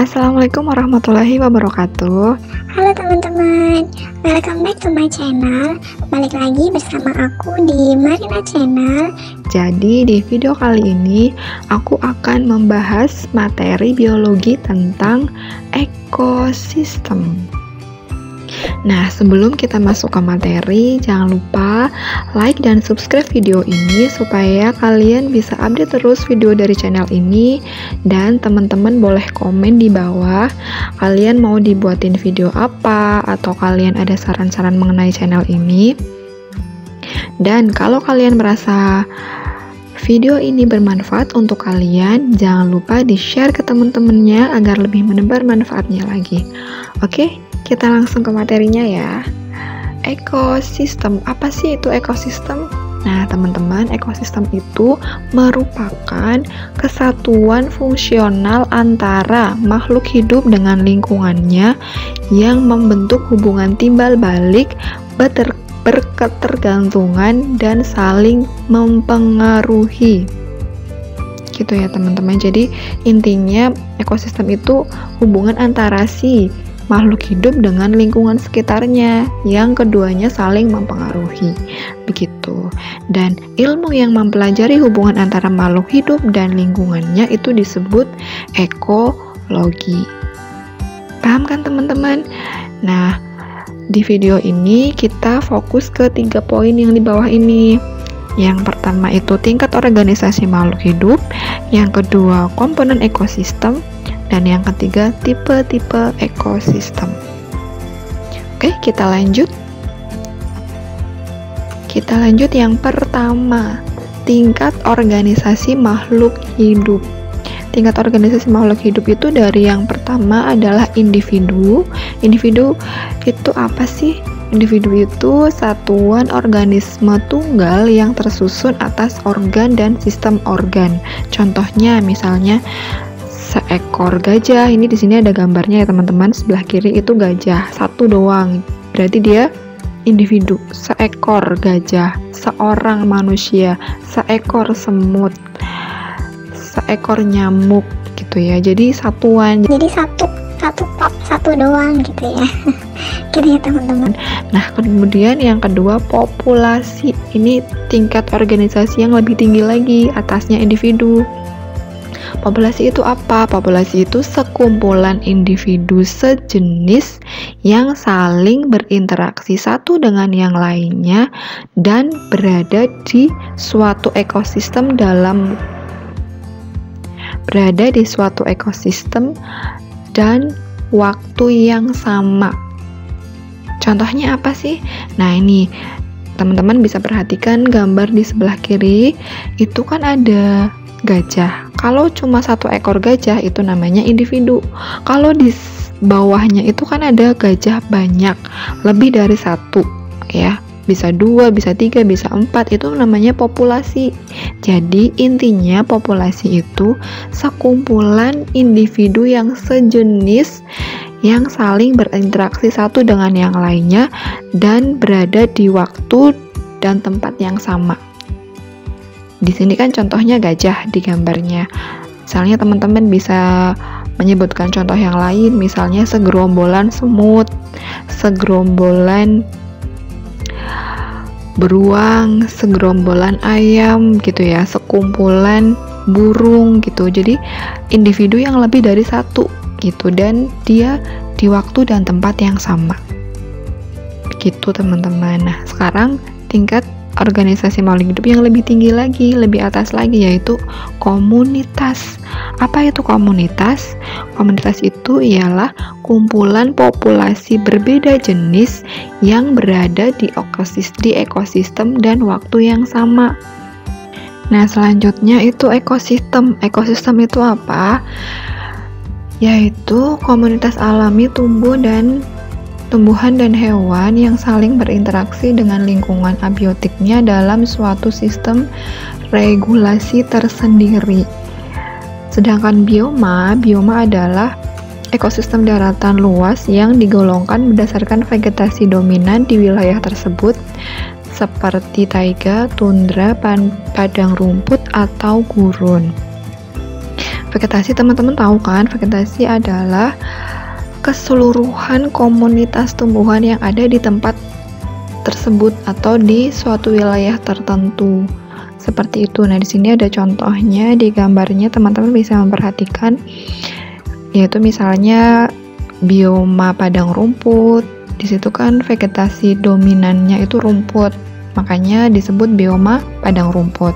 Assalamualaikum warahmatullahi wabarakatuh. Halo teman-teman, welcome back to my channel. Balik lagi bersama aku di Marina Channel. Jadi di video kali ini aku akan membahas materi biologi tentang ekosistem Nah, sebelum kita masuk ke materi, jangan lupa like dan subscribe video ini supaya kalian bisa update terus video dari channel ini dan teman-teman boleh komen di bawah kalian mau dibuatin video apa atau kalian ada saran-saran mengenai channel ini. Dan kalau kalian merasa video ini bermanfaat untuk kalian, jangan lupa di-share ke teman-temannya agar lebih menebar manfaatnya lagi. Oke? Kita langsung ke materinya ya. Ekosistem, apa sih itu ekosistem? Nah, teman-teman, ekosistem itu merupakan kesatuan fungsional antara makhluk hidup dengan lingkungannya yang membentuk hubungan timbal balik, berketergantungan, dan saling mempengaruhi. Gitu ya, teman-teman. Jadi, intinya ekosistem itu hubungan antara si makhluk hidup dengan lingkungan sekitarnya yang keduanya saling mempengaruhi. Begitu. Dan ilmu yang mempelajari hubungan antara makhluk hidup dan lingkungannya itu disebut ekologi. Paham kan teman-teman? Nah, di video ini kita fokus ke tiga poin yang di bawah ini. Yang pertama itu tingkat organisasi makhluk hidup, yang kedua komponen ekosistem, dan yang ketiga, tipe-tipe ekosistem. Oke, kita lanjut. Kita lanjut yang pertama, tingkat organisasi makhluk hidup. Tingkat organisasi makhluk hidup itu dari yang pertama adalah individu. Individu itu apa sih? Individu itu satuan organisme tunggal yang tersusun atas organ dan sistem organ. Contohnya misalnya seekor gajah. Ini di sini ada gambarnya ya teman-teman. Sebelah kiri itu gajah, satu doang. Berarti dia individu, seekor gajah, seorang manusia, seekor semut, seekor nyamuk gitu ya. Jadi satuan. Jadi satu satu pop satu doang gitu ya. gitu ya teman-teman. Nah, kemudian yang kedua populasi. Ini tingkat organisasi yang lebih tinggi lagi, atasnya individu. Populasi itu apa? Populasi itu sekumpulan individu sejenis yang saling berinteraksi satu dengan yang lainnya dan berada di suatu ekosistem dalam berada di suatu ekosistem dan waktu yang sama. Contohnya apa sih? Nah, ini teman-teman bisa perhatikan gambar di sebelah kiri itu kan ada gajah. Kalau cuma satu ekor gajah itu namanya individu. Kalau di bawahnya itu kan ada gajah banyak, lebih dari satu, ya. Bisa dua, bisa tiga, bisa empat, itu namanya populasi. Jadi intinya populasi itu sekumpulan individu yang sejenis yang saling berinteraksi satu dengan yang lainnya dan berada di waktu dan tempat yang sama. Di sini kan contohnya gajah di gambarnya. Misalnya teman-teman bisa menyebutkan contoh yang lain, misalnya segerombolan semut, segerombolan beruang, segerombolan ayam gitu ya, sekumpulan burung gitu. Jadi individu yang lebih dari satu gitu dan dia di waktu dan tempat yang sama. Begitu teman-teman. Nah, sekarang tingkat organisasi makhluk hidup yang lebih tinggi lagi, lebih atas lagi yaitu komunitas. Apa itu komunitas? Komunitas itu ialah kumpulan populasi berbeda jenis yang berada di ekosistem, di ekosistem dan waktu yang sama. Nah, selanjutnya itu ekosistem. Ekosistem itu apa? Yaitu komunitas alami tumbuh dan tumbuhan dan hewan yang saling berinteraksi dengan lingkungan abiotiknya dalam suatu sistem regulasi tersendiri. Sedangkan bioma, bioma adalah ekosistem daratan luas yang digolongkan berdasarkan vegetasi dominan di wilayah tersebut seperti taiga, tundra, padang rumput, atau gurun. Vegetasi teman-teman tahu kan, vegetasi adalah keseluruhan komunitas tumbuhan yang ada di tempat tersebut atau di suatu wilayah tertentu. Seperti itu. Nah, di sini ada contohnya di gambarnya teman-teman bisa memperhatikan yaitu misalnya bioma padang rumput. Di situ kan vegetasi dominannya itu rumput makanya disebut bioma padang rumput.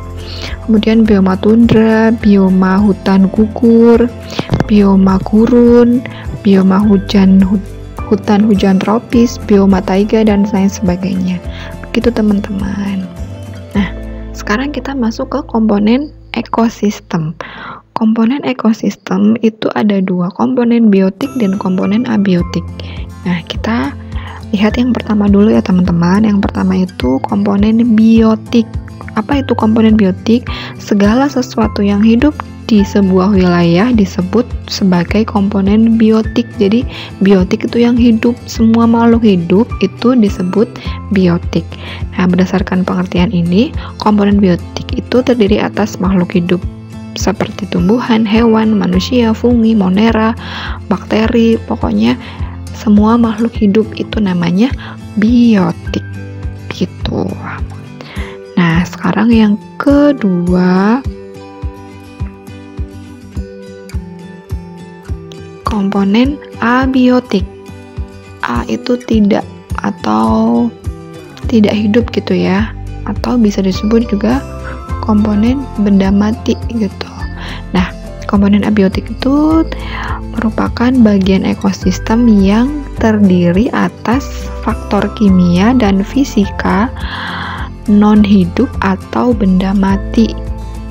Kemudian bioma tundra, bioma hutan gugur, bioma gurun, bioma hujan hutan hujan tropis, bioma taiga dan lain sebagainya. Begitu teman-teman. Nah, sekarang kita masuk ke komponen ekosistem. Komponen ekosistem itu ada dua, komponen biotik dan komponen abiotik. Nah, kita Lihat yang pertama dulu ya teman-teman. Yang pertama itu komponen biotik. Apa itu komponen biotik? Segala sesuatu yang hidup di sebuah wilayah disebut sebagai komponen biotik. Jadi biotik itu yang hidup, semua makhluk hidup itu disebut biotik. Nah, berdasarkan pengertian ini, komponen biotik itu terdiri atas makhluk hidup seperti tumbuhan, hewan, manusia, fungi, monera, bakteri, pokoknya semua makhluk hidup itu namanya biotik gitu. Nah, sekarang yang kedua komponen abiotik. A itu tidak atau tidak hidup gitu ya. Atau bisa disebut juga komponen benda mati gitu. Nah, komponen abiotik itu merupakan bagian ekosistem yang terdiri atas faktor kimia dan fisika non hidup atau benda mati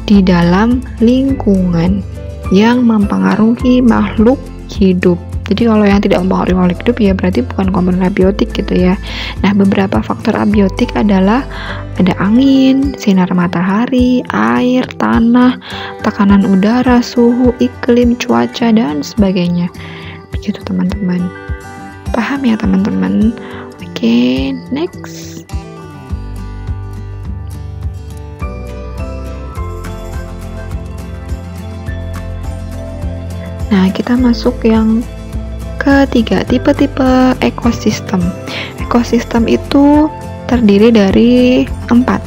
di dalam lingkungan yang mempengaruhi makhluk hidup. Jadi kalau yang tidak mempengaruhi makhluk hidup ya berarti bukan komponen abiotik gitu ya. Nah, beberapa faktor abiotik adalah ada angin, sinar matahari, air, tanah, tekanan udara, suhu, iklim, cuaca dan sebagainya. Begitu teman-teman. Paham ya teman-teman? Oke, next. Nah, kita masuk yang Ketiga, tipe-tipe ekosistem. Ekosistem itu terdiri dari empat.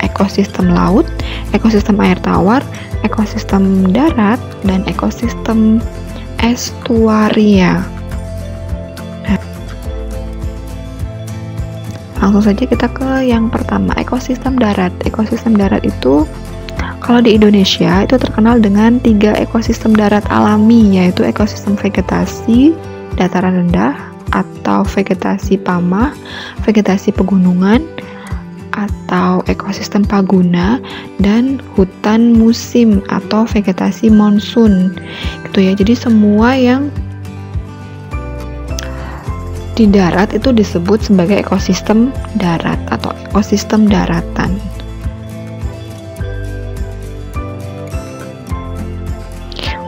Ekosistem laut, ekosistem air tawar, ekosistem darat, dan ekosistem estuaria. Nah, langsung saja kita ke yang pertama, ekosistem darat. Ekosistem darat itu kalau di Indonesia itu terkenal dengan tiga ekosistem darat alami, yaitu ekosistem vegetasi, dataran rendah atau vegetasi pamah, vegetasi pegunungan atau ekosistem paguna dan hutan musim atau vegetasi monsun. Gitu ya. Jadi semua yang di darat itu disebut sebagai ekosistem darat atau ekosistem daratan.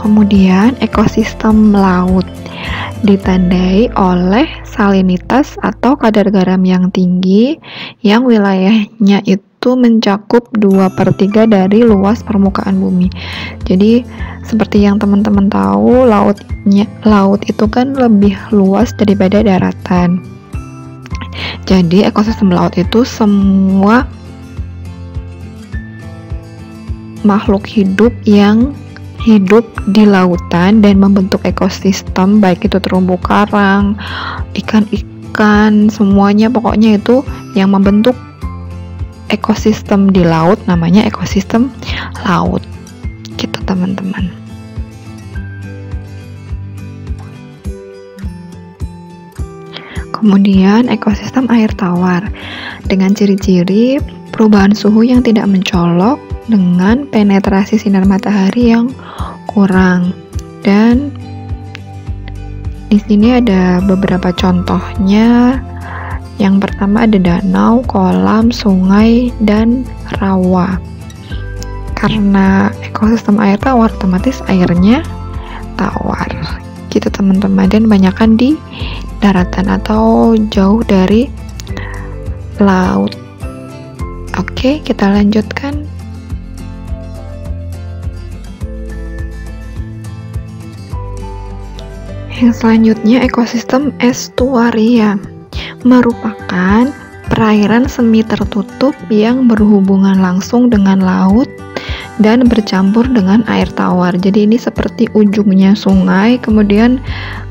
Kemudian ekosistem laut ditandai oleh salinitas atau kadar garam yang tinggi yang wilayahnya itu mencakup 2 per 3 dari luas permukaan bumi. Jadi seperti yang teman-teman tahu lautnya laut itu kan lebih luas daripada daratan. Jadi ekosistem laut itu semua makhluk hidup yang hidup di lautan dan membentuk ekosistem baik itu terumbu karang, ikan-ikan, semuanya pokoknya itu yang membentuk ekosistem di laut namanya ekosistem laut. Gitu teman-teman. Kemudian ekosistem air tawar dengan ciri-ciri perubahan suhu yang tidak mencolok dengan penetrasi sinar matahari yang kurang. Dan di sini ada beberapa contohnya. Yang pertama ada danau, kolam, sungai, dan rawa. Karena ekosistem air tawar otomatis airnya tawar. Gitu teman-teman. Dan banyakkan di daratan atau jauh dari laut. Oke kita lanjutkan Yang selanjutnya ekosistem estuaria merupakan perairan semi tertutup yang berhubungan langsung dengan laut dan bercampur dengan air tawar. Jadi ini seperti ujungnya sungai kemudian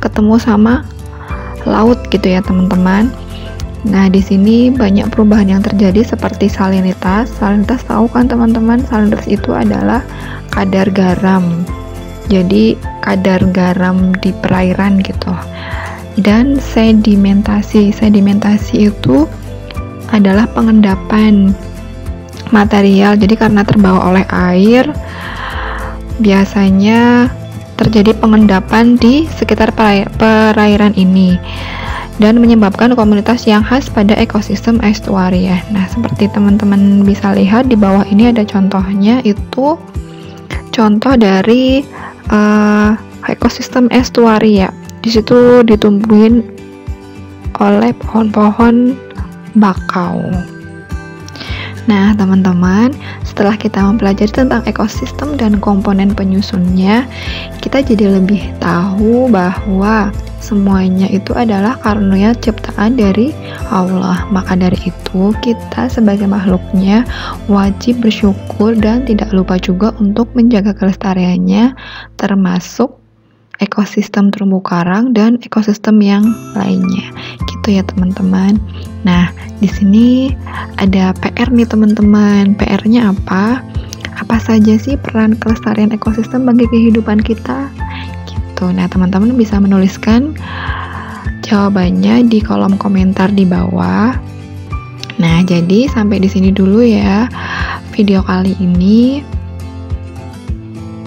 ketemu sama laut gitu ya, teman-teman. Nah, di sini banyak perubahan yang terjadi seperti salinitas. Salinitas tahu kan teman-teman, salinitas itu adalah kadar garam. Jadi, kadar garam di perairan gitu. Dan sedimentasi. Sedimentasi itu adalah pengendapan material. Jadi karena terbawa oleh air, biasanya terjadi pengendapan di sekitar perairan ini dan menyebabkan komunitas yang khas pada ekosistem estuaria. Nah, seperti teman-teman bisa lihat di bawah ini ada contohnya itu contoh dari uh, ekosistem estuaria. Di situ ditumbuhin oleh pohon-pohon bakau. Nah, teman-teman, setelah kita mempelajari tentang ekosistem dan komponen penyusunnya, kita jadi lebih tahu bahwa semuanya itu adalah karunia ciptaan dari Allah. Maka dari itu, kita sebagai makhluknya wajib bersyukur dan tidak lupa juga untuk menjaga kelestariannya termasuk ekosistem terumbu karang dan ekosistem yang lainnya. Gitu ya, teman-teman. Nah, di sini ada PR nih, teman-teman. PR-nya apa? Apa saja sih peran kelestarian ekosistem bagi kehidupan kita? Gitu. Nah, teman-teman bisa menuliskan jawabannya di kolom komentar di bawah. Nah, jadi sampai di sini dulu ya video kali ini.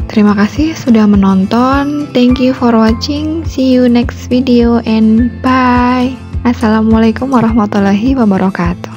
Terima kasih sudah menonton. Thank you for watching. See you next video and bye. Assalamualaikum warahmatullahi wabarakatuh.